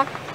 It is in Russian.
Пока.